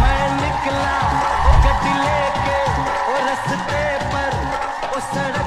मै लिखल कटीले के रस्ते पर सड़क